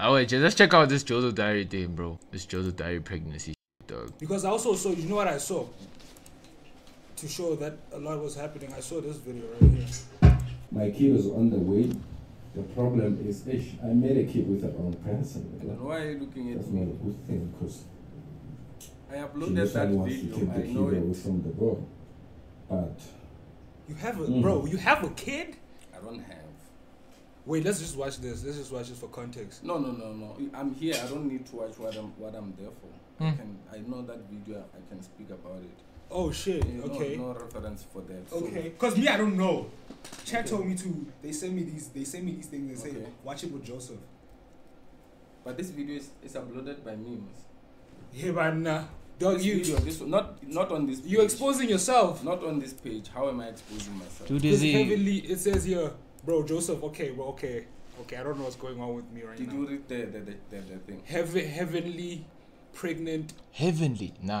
Oh wait, just let's check out this Joseph Dary thing, bro. This Joseph Dary pregnancy, dog. Because I also saw, you know what I saw? To show that a lot was happening, I saw this video right here. My kid is on the way. The problem is, ish, I made a kid with the wrong person. And why are you looking at That's at not a good thing because I she uploaded that initially wants to video. keep the I kid know away it. from the girl. But You have a, Mhm. bro, you have a kid? I don't have. Wait, let's just watch this. Let's just watch this for context. No, no, no, no. I'm here. I don't need to watch what I'm what I'm there for. I Hmm. can. I know that video. I can speak about it. Oh shit, No- okay. No, reference for that. So- Okay, cause me, I don't know. Chat Okay. told me to. They send me these. They send me these things. They say Okay. watch it with Joseph. But this video is, is uploaded by memes. Yeah, but nah, dog, This you video, this not not on this. you page. exposing yourself. Not on this page. How am I exposing myself? Too It's dizzy. heavily. It says here, bro, Joseph. Okay, well, okay, okay. I don't know what's going on with me right Did now. you do the the, the, the, the thing? Heaven, heavenly, pregnant. Heavenly, nah.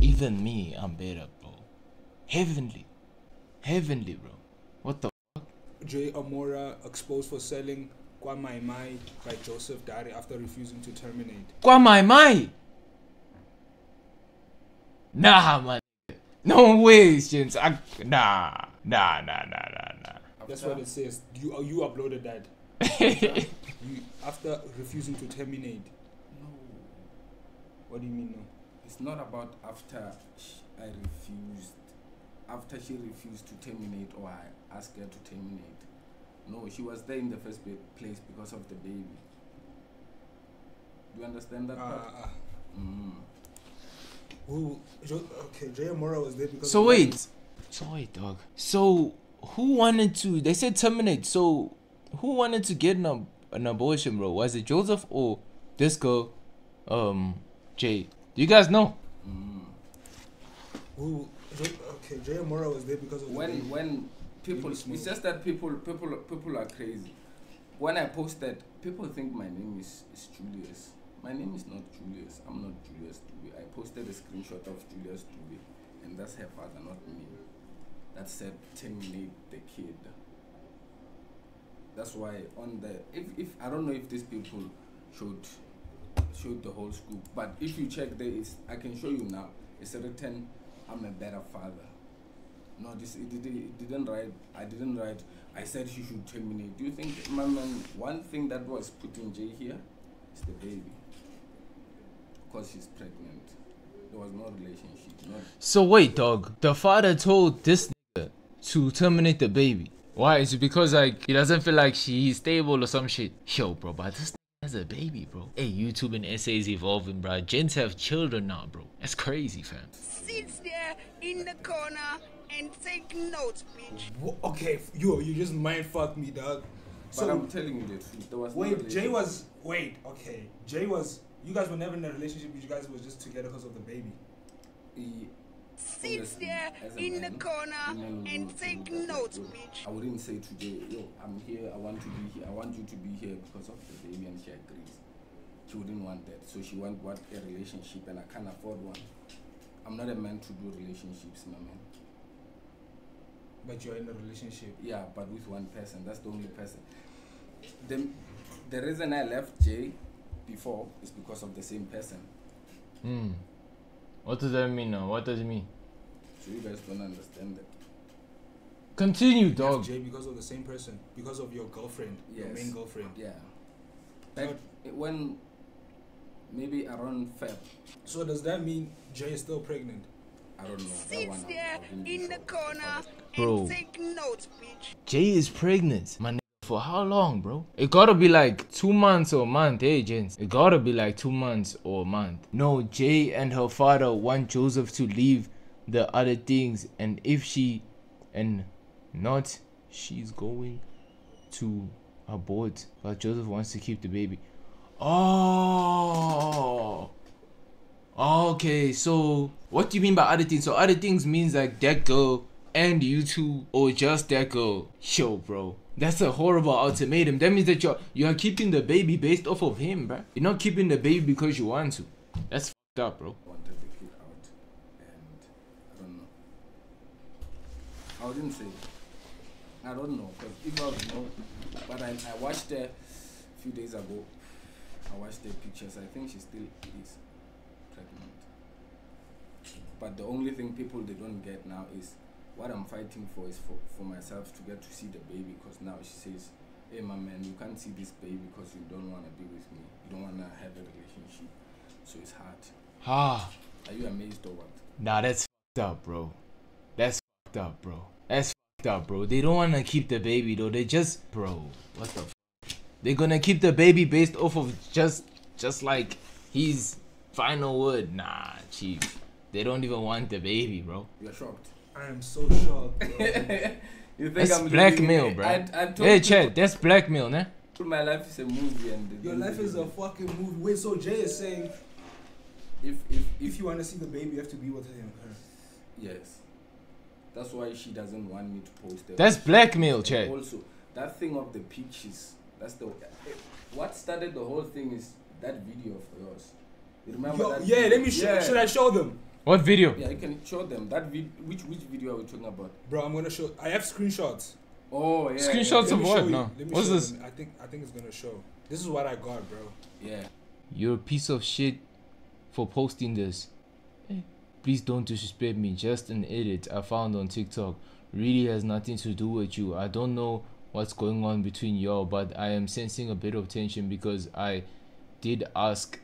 Even me, I'm better, bro. Heavenly, heavenly, bro. What the? Jai Amora exposed for selling Kwa Mai Mai by Joseph Dary after refusing to terminate. Kwa Mai? my. Nah, man. No ways, gents. I, nah, nah, nah, nah, nah, nah. That's what it says. You uh, you uploaded that. You after refusing to terminate. No, What do you mean no? it's not about after I refused. After she refused to terminate, or I asked her to terminate. No, she was there in the first place because of the baby. Do you understand that part? Uh, uh, Mm. who? Jo- okay, Jai Amora was there because. So of- wait. So dog. So who wanted to? They said terminate. So who wanted to get an, ab- an abortion, bro? Was it Joseph or this girl, um, Jai? Do you guys know? Mm. Who? Okay, Jai Amora was there because of. the when baby. when people Baby it's just that people people people are crazy when i posted, people think my name is, is julius my name is not julius i'm not julius Dube. i posted a screenshot of julius Dube, and that's her father not me that said terminate the kid that's why on the if, if i don't know if these people should showed the whole school, but if you check there is i can show you now it's written i'm a better father no, this it didn't, it didn't write. I didn't write. I said she should terminate. Do you think, my man, one thing that was put in J here is the baby, because she's pregnant. There was no relationship. Not So wait, dog. The father told this to terminate the baby. Why? Is it because like he doesn't feel like she's stable or some shit? Yo, bro, but this nigga has a baby, bro. Hey, YouTube and essays evolving, bro. Gents have children now, bro. That's crazy, fam. sits there in the corner and take notes, bitch. Wha- okay, yo, you just mind fucked me, dog. but So I'm telling you the truth. There was no wait, Jai was wait. Okay, Jai was. You guys were never in a relationship. You guys were just together because of the baby. He- Sits there as a in the corner women and take notes, bitch. I wouldn't say to Jai, yo, I'm here. I want to be here. I want you to be here because of the baby, and she agrees. She wouldn't want that, so she want what a relationship, and I can't afford one. I'm not a man to do relationships, my man. But you're in a relationship. Yeah, but with one person. That's the only person. The, the reason I left Jai before is because of the same person. Hmm. What does that mean now? What does it mean? So you guys don't understand that. Continue, You left dog. Jai because of the same person. Because of your girlfriend. Your main girlfriend. Yeah. Back when maybe around Feb, So does that mean Jai is still pregnant? I don't know. Sits there I wouldn't be in the corner Bro. and take notes, bitch. Jai is pregnant. My nigga, for how long, bro? It gotta be like two months or a month, hey, gents. It gotta be like two months or a month. No, Jai and her father want Joseph to leave the other things, and if she and not, she's going to abort. But Joseph wants to keep the baby. Oh. Okay, so what do you mean by other things? So other things means like that girl and you two or just that girl. Yo, bro. That's a horrible ultimatum. That means that you're you're keeping the baby based off of him, bro. You're not keeping the baby because you want to. That's fucked up, bro. wanted the kid out, and I don't know. I wouldn't say I don't know. Cause if I was know, but I, I watched a few days ago. I watched the pictures. I think she still is pregnant. But the only thing people they don't get now is what I'm fighting for is for, for myself to get to see the baby. Because now she says, "Hey, my man, you can't see this baby because you don't want to be with me. You don't want to have a relationship. So it's hard." Ah, Are you amazed or what? nah, that's fucked up, bro. That's fucked up, bro. That's fucked up, bro. They don't wanna keep the baby though. They just, bro. What the? F- They're gonna keep the baby based off of just, just like his final word. Nah, chief. They don't even want the baby, bro. You're shocked. I am so shocked. bro. you think That's I'm blackmail, bro. I, I told Hey, Chad, that's blackmail, nah? my life is a movie and Your life is a fucking movie. Wait, so Jai is saying if if if you want to see the baby, you have to be with him. Her. yes. That's why she doesn't want me to post it. That's blackmail, And Chad. Also, that thing of the pictures. That's the eh, what started the whole thing is that video of yours. You remember Yo, that? yeah, video? let me show. Yeah. Should I show them, What video? Yeah, you can show them that vid. Which which video are we talking about? bro? I'm gonna show. I have screenshots. Oh yeah. Screenshots Let of what? No. Let me What's show this? them. I think I think it's gonna show. This is what I got, bro. Yeah. yeah. You're a piece of shit for posting this. Eh, Please don't disrespect me. Just an edit I found on TikTok. Really has nothing to do with you. I don't know what's going on between y'all, but I am sensing a bit of tension because I did ask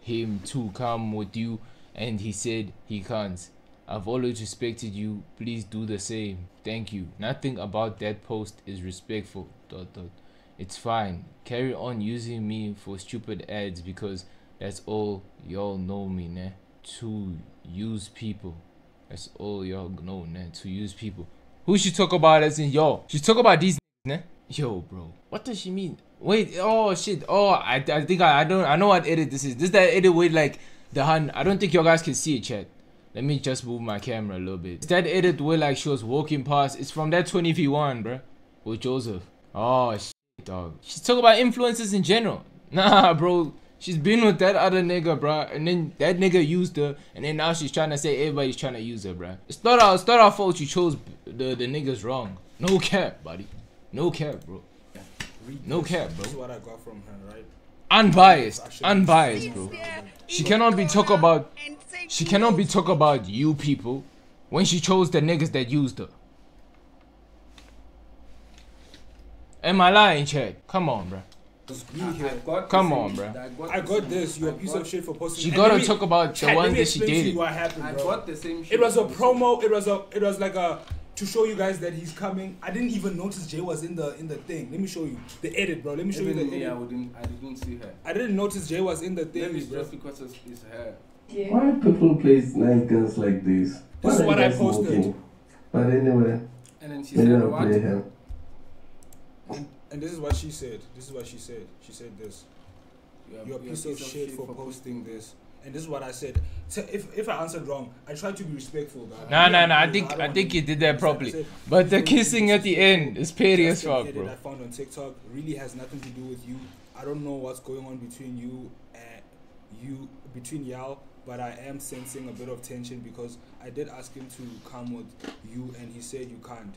him to come with you and he said he can't. I've always respected you. Please do the same. Thank you. Nothing about that post is respectful. Dot dot. It's fine. Carry on using me for stupid ads because that's all y'all know me, nah. To use people. That's all y'all know, nah. To use people. Who she talk about as in y'all? She talk about these nah. Yo, bro. What does she mean? Wait, oh shit. Oh, I, I think I, I don't I know what edit this is. This is that edit with like the hand. I don't think you guys can see it, chat. Let me just move my camera a little bit. It's that edit where like she was walking past. It's from that 20v1, bruh. With Joseph. Oh shit, dog. She's talking about influences in general. Nah, bro. She's been with that other nigga, bruh. And then that nigga used her. And then now she's trying to say everybody's trying to use her, bruh. It's not our, it's not our fault you chose the, the niggas wrong. No cap, buddy. No cap, bro. No cap, bro. This is what I got from her, right? Unbiased. Unbiased, Sit bro. There She cannot be talk about she cannot be talk about you people when she chose the niggas that used her. Am I lying, Chad? Come on, bruh. Just be I- I here. got the Come on, bro. I got, I the got same- this. You're I a piece got- of shit for posting. She and gotta talk about the let ones me that she explain to you dated. What happened, I got the same shit. It was a promo. It was a. It was like a to show you guys that he's coming. I didn't even notice Jai was in the in the thing. Let me show you the edit, bro. Let me show Even you the me, I edit. wouldn't. I didn't see her. I didn't notice Jai was in the Maybe thing, it's bro. just because it's, it's her. Why people place nice girls like this? This is are what I guys posted. smoking? But anyway, And then she you said, never "What?" play him. And, and this is what she said. This is what she said. She said this. You're a piece of shit for posting this. And this is what I said. So if if I answered wrong, I tried to be respectful, bro. Nah, nah, nah. I think I think you did that properly. said, But the "Please don't be kissing at the end is petty as fuck, bro. I found on TikTok really has nothing to do with you. I don't know what's going on between you and you between y'all, but I am sensing a bit of tension because I did ask him to come with you, and he said you can't.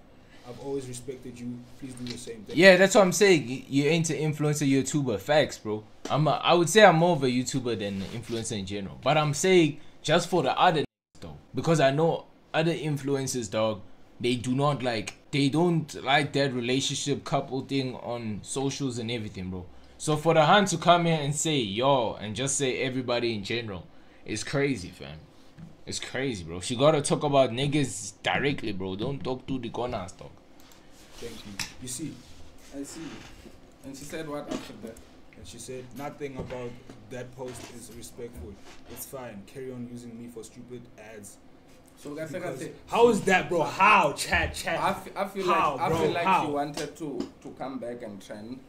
I've always respected you. Please do the same thing. Yeah, that's what I'm saying. You- ain't an influencer YouTuber. Facts, bro. I'm a, I would say I'm more of a YouTuber than an influencer in general. But I'm saying just for the other though, because I know other influencers, dog. They do not like. They don't like that relationship couple thing on socials and everything, bro. So for the hand to come here and say yo and just say everybody in general, it's crazy, fam. It's crazy, bro. She gotta talk about niggas directly, bro. Don't talk to the corners, dog. Thank you. You see, I see. And she said, "What after that?" and she said nothing about that post is respectful. It's fine. Carry on using me for stupid ads. So that's like I Because said. how is that, bro? How? Chat, chat. I, f- I feel How, like I bro? feel like How? she wanted to to come back and trend,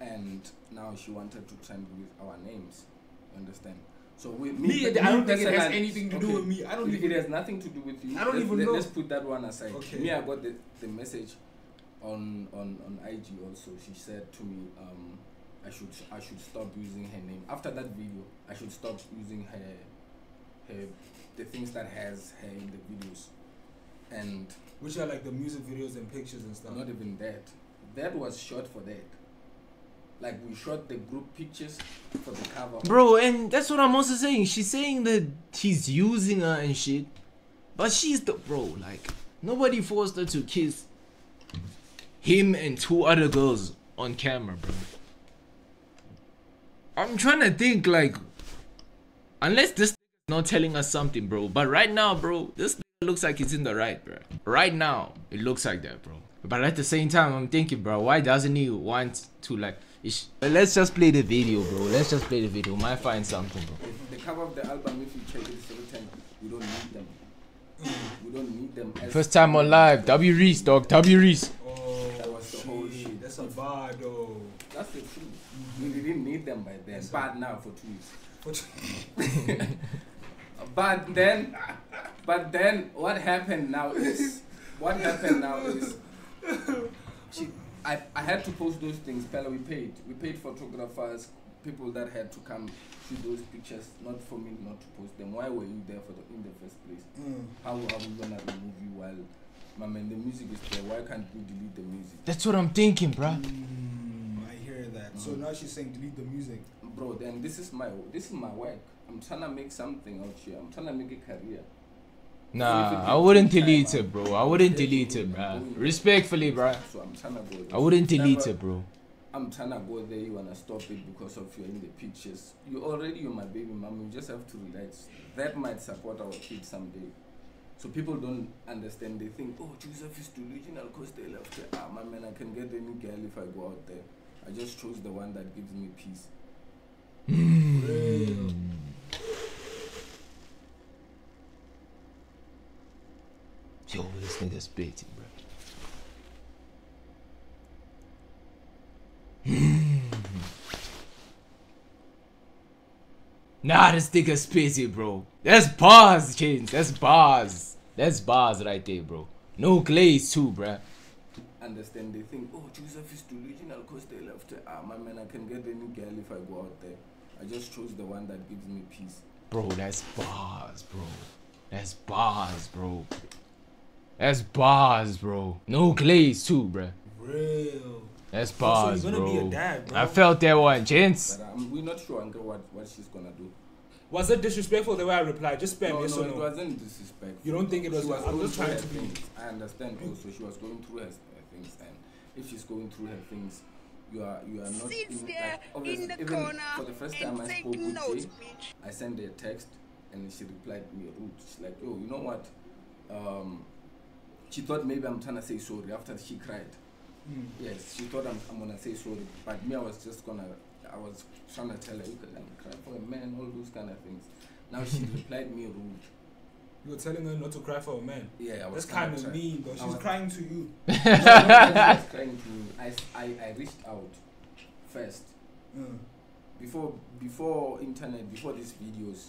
and now she wanted to trend with our names. You understand? So with me, Me, I don't think it has anything to do with me. I don't even- it has nothing to do with you. I don't Let's- even let, know. Let's put that one aside. Okay. Me, I got the, the message on on on IG also. She said to me, um, I should I should stop using her name after that video. I should stop using her her the things that has her in the videos. and Which are like the music videos and pictures and stuff. not even that. That was shot for that. Like we shot the group pictures for the cover. Bro, and that's what I'm also saying. She's saying that he's using her and shit. But she's the bro, like nobody forced her to kiss him and two other girls on camera, bro. I'm trying to think like unless this is not telling us something, bro. But right now, bro, this looks like it's in the right, bro. Right now, it looks like that, bro. But at the same time, I'm thinking, bro, why doesn't he want to like? Ish- Let's just play the video, bro. Let's just play the video. Might find something, bro. The cover of the album, if you check it, it's written, we don't need them. We don't need them. As First time on live, W Reese, dog. W Reese. Oh, That was the whole oh, shit. That's a bar though. That's the truth. We didn't need them by then. Yes, sir. Bad now for two weeks. What- But then, but then, what happened now is, what happened now is, she, I, I had to post those things. Pella, we paid. We paid photographers, people that had to come shoot those pictures. Not for me not to post them. Why were you there for the in the first place? Mm. How are we gonna remove you while, my man, the music is there? Why can't we delete the music? That's what I'm thinking, bruh. Mm, I hear that. So Mhm. now she's saying delete the music. Bro, then this is my this is my work. I'm trying to make something out here. I'm trying to make a career. Nah, I wouldn't delete it, bro. I wouldn't delete it, bruh. Respectfully, bruh. So I'm trying to go. There. I wouldn't delete it, bro. I'm trying to go there. You wanna stop it because of you're in the pictures. You already you're my baby mom. You just have to relax. That might support our kids someday. So people don't understand. They think, oh, Joseph is delusional because they left her. Ah, my man, I can get any girl if I go out there. I just chose the one that gives me peace. Real. Yo, this nigga's spitting, bro. nah, this nigga's spitting, bro. That's bars, James. That's bars. That's bars right there, bro. No glaze too, bruh. understand they think oh joseph is delusional because they left ah my man i can get any girl if i go out there i just chose the one that gives me peace Bro, that's bars, bro. That's bars, bro. That's bars, bro. No glaze too, bruh. Real. That's so bars, you're bro. be a dad, bro. I felt that one, gents. but um, we're not sure uncle what, what she's gonna do Was it disrespectful the way I replied? Just spam no, yes no, or it wasn't disrespectful You don't think it was- she was I'm just trying to be- things. i understand also she was going through her, her things and if she's going through her things you are you are not Sit in, there like, in the even corner for the first time and i take spoke with notes, Jai, bitch. I sent her a text and she replied me rude. She's like, yo, you know what? Um, she thought maybe I'm trying to say sorry after she cried. Mm. Yes, she thought I'm, I'm gonna say sorry, but me, I was just gonna, I was trying to tell her you can cry for a man, all those kind of things. Now she replied me rude. You were telling her not to cry for a man. Yeah, I was That's kind kinda try- mean, but She's was- crying to you. No, no, no, she was crying to me. I, s- I, I reached out first Mm. before before internet before these videos.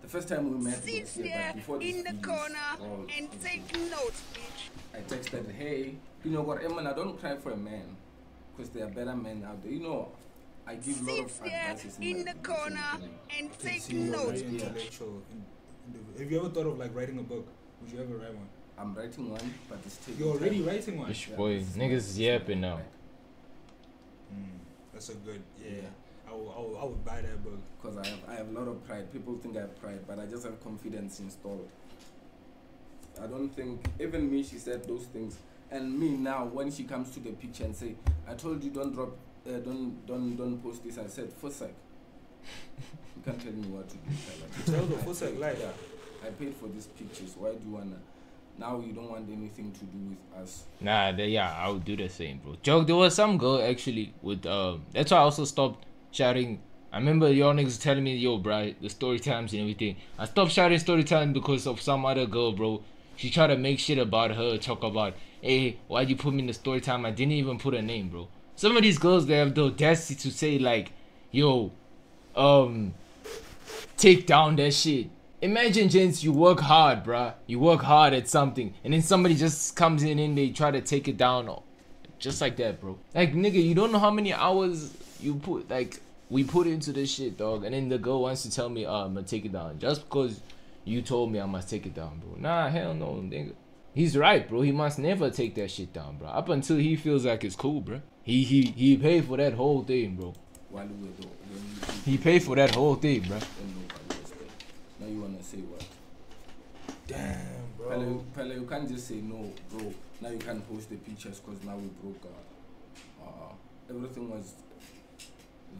The first time we met Sit was here, there but before these in the videos, corner all and over. take notes, bitch. I texted, hey, you know what, Emma, I don't cry for a man because there are better men out there. You know, I give a lot of there advices in, in the corner and and I take you're notes, Yeah. intellectual. In, in the, have you ever thought of like writing a book? Would you ever write one? I'm writing one, but it's taking You're already time. writing one. Ish, Yeah, boy, this is niggas is yapping now. Mm, that's a good. Yeah. Yeah. I will, I will. I would buy that book. Because I have, I have a lot of pride. People think I have pride, but I just have confidence installed. I don't think, even me, she said those things. And me now, when she comes to the picture and say, I told you don't drop, uh, don't, don't, don't post this, I said, for sec. you can't tell me what to do. Tell the I full sec paid- lie. yeah, I paid for these pictures. Why do you wanna? Now you don't want anything to do with us. Nah, the, yeah, I would do the same, bro. Joke, there was some girl actually with um. That's why I also stopped shouting. I remember y'all niggas telling me, yo, bro, the story times and everything. I stopped shouting story time because of some other girl, bro. She tried to make shit about her, talk about, hey, why'd you put me in the story time? I didn't even put a name, bro. Some of these girls, they have the audacity to say like, yo, um, take down that shit. Imagine, gents, you work hard, bruh. You work hard at something, and then somebody just comes in and they try to take it down, just like that, bro. Like, nigga, you don't know how many hours you put, like, we put into this shit, dog. And then the girl wants to tell me, uh, I'm gonna take it down just because you told me I must take it down, bro. Nah, hell no, nigga. He's right, bro. He must never take that shit down, bro. Up until he feels like it's cool, bro. He he he paid for that whole thing, bro. While we were the, when He paid for that whole thing, bro. when nobody was there. Now you wanna say what? Damn, bro. Pele, Pele, you can't just say no, bro. Now you can't post the pictures because now we broke up. Uh, everything was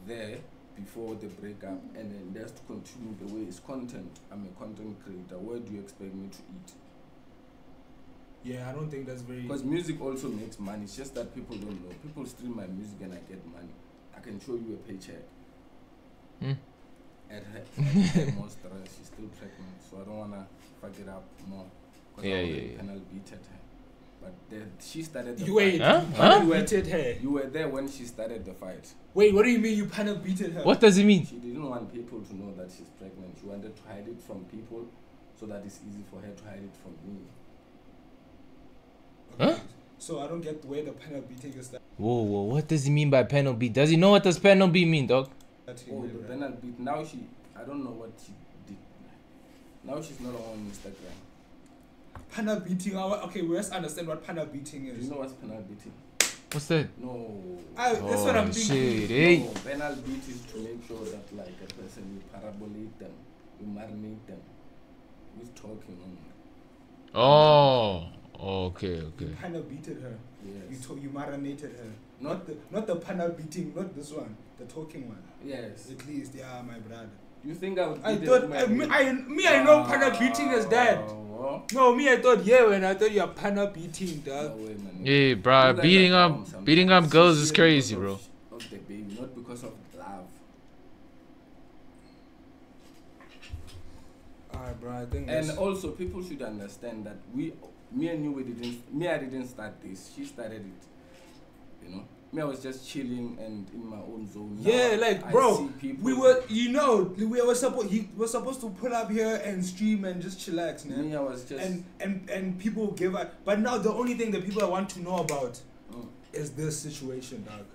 there before the breakup, and then just continue the way it's content. I'm a content creator. Where do you expect me to eat? Yeah, I don't think that's very. Because music also makes money. It's just that people don't know. People stream my music and I get money. I can show you a paycheck. Hmm. At her, at her most stress, she's still pregnant, so I don't wanna fuck it up more. 'Cause Yeah, I yeah, already yeah. Penal beated her, but then she started. The You wait. Huh? you Huh? panel beated her. You were there when she started the fight. Wait, what do you mean you panel beated her? What does it mean? She didn't want people to know that she's pregnant. She wanted to hide it from people, so that it's easy for her to hide it from me. Okay. So I don't get where the panel beating is that. Whoa, whoa, what does he mean by panel beat? Does he know what does panel beat mean, dog? that Oh, you the did, penal beat. Now she, I don't know what she did. Now she's not on Instagram. Panel beating. Okay, we let's understand what panel beating Do is. you know what's penal beating? What's that? No. I, that's what I'm Oh, thinking. shit, eh? No, penal beat is to make sure that like a person you parabolate them, you marinate them. Who's talking on? Oh, okay, okay. You panel beated her. You Yes. to, you marinated her. Not Not the not the panel beating. Not this one. The talking one. yes. At least, yeah, my brother. You think I would? I beat thought a I, woman? me, I me I know panel beating is that. Oh, No, me I thought yeah when I thought you're panel beating, no dog. way, man. Yeah, You bruh, beating are up, dumb sometimes. beating up girls is crazy, bro. Of, of the baby, not because of love. Alright, bro. I think. And also, people should understand that we, me and you, we didn't. Me, I didn't start this. She started it. You me, I was just chilling and in my own zone. Now Yeah, like I bro, see people- we were, you know, we were supposed he was supposed to pull up here and stream and just chillax, man. Me, I was just. And and and people give up, but now the only thing that people want to know about Mm. is this situation, dog.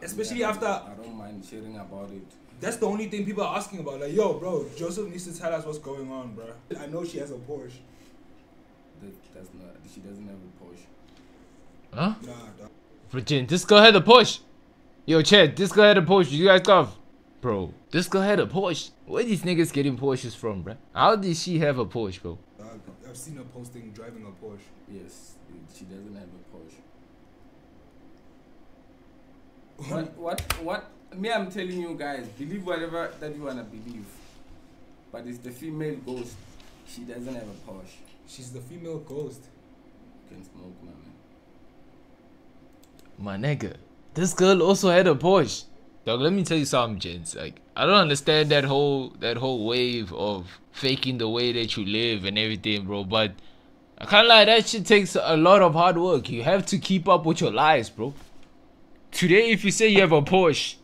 I especially I after- I don't mind sharing about it. That's the only thing people are asking about. Like, yo, bro, Joseph needs to tell us what's going on, bro. I know she has a Porsche. That, that's not. She doesn't have a Porsche. Huh? Nah, dog. Virgin, this girl had a Porsche. Yo, Chad, this girl had a Porsche. You guys got, bro. This girl had a Porsche. Where these niggas getting Porsches from, bro? How did she have a Porsche, bro? dog. I've seen her posting driving a Porsche. Yes, she doesn't have a Porsche. what? What? What? Me, I'm telling you guys, believe whatever that you wanna believe. But it's the female ghost. She doesn't have a Porsche. She's the female ghost. You can smoke, my man. My nigga, this girl also had a Porsche. Dog, let me tell you something, gents. Like, I don't understand that whole that whole wave of faking the way that you live and everything, bro. But I can't lie, that shit takes a lot of hard work. You have to keep up with your lies, bro. Today, if you say you have a Porsche,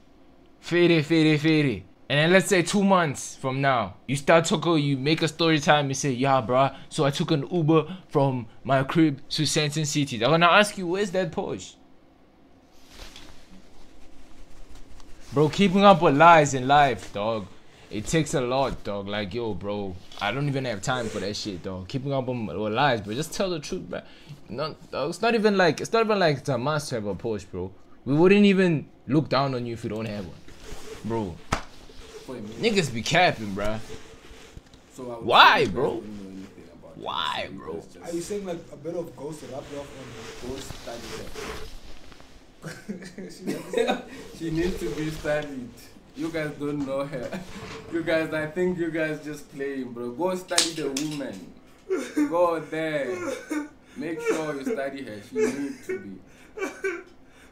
fade fade fade. And then let's say two months from now, you start talking, you make a story time, you say, yeah, bruh, so I took an Uber from my crib to Sandton City. They're gonna ask you, where's that Porsche? Bro, keeping up with lies in life, dog. It takes a lot, dog. Like, yo, bro, I don't even have time for that shit, dog. Keeping up with, with lies, bro. Just tell the truth, bro. Not, dog, it's not even like it's not even like it's a must have a Porsche, bro. We wouldn't even look down on you if you don't have one, bro. For a minute. Niggas be capping, bro. So I Why, say bro? don't know anything about it. Why, bro? Are you saying like a bit of ghost rubbed off go study her. on her? she needs to be studied. You guys don't know her. You guys, I think you guys just playing, bro. Go study the woman. Go there. Make sure you study her. She needs to be.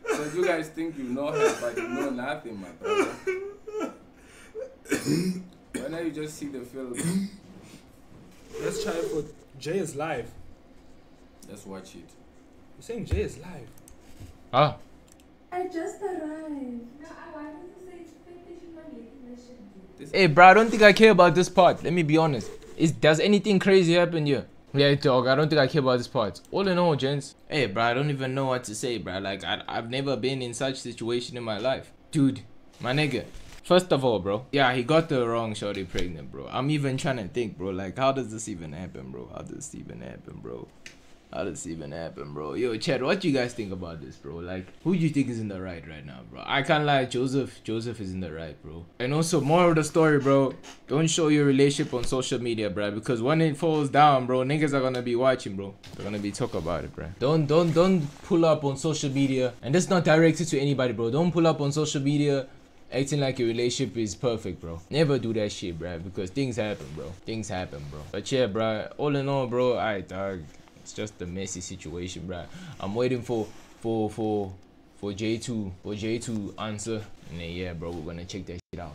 So you guys think you know her, but you know nothing, my brother. Why don't you just see the film? Let's try it for Jai is live. Let's watch it. You're saying Jai is live. Ah, I just arrived. No, I wanted to say expectation money. I hey, bro. I don't think I care about this part. Let me be honest. Is does anything crazy happen here? Yeah, dog. I don't think I care about this part. All in all, gents. Hey, bro. I don't even know what to say, bro. Like, I, I've never been in such situation in my life, dude. My nigga. First of all, bro, yeah, he got the wrong shorty pregnant, bro. I'm even trying to think, bro. Like, how does this even happen, bro? How does this even happen, bro? How does this even happen, bro? Yo, Chad, what do you guys think about this, bro? Like, who do you think is in the right right now, bro? I can't lie, Joseph. Joseph is in the right, bro. And also, more of the story, bro. Don't show your relationship on social media, bro. Because when it falls down, bro, niggas are gonna be watching, bro. They're gonna be talk about it, bro. Don't, don't, don't pull up on social media. And that's not directed to anybody, bro. Don't pull up on social media acting like your relationship is perfect, bro. Never do that shit, bro, because things happen, bro. Things happen, bro. But yeah, bro, all in all, bro, I dog. It's just a messy situation, bro. I'm waiting for for for for J2 for J to answer. And then yeah, bro, we're gonna check that shit out.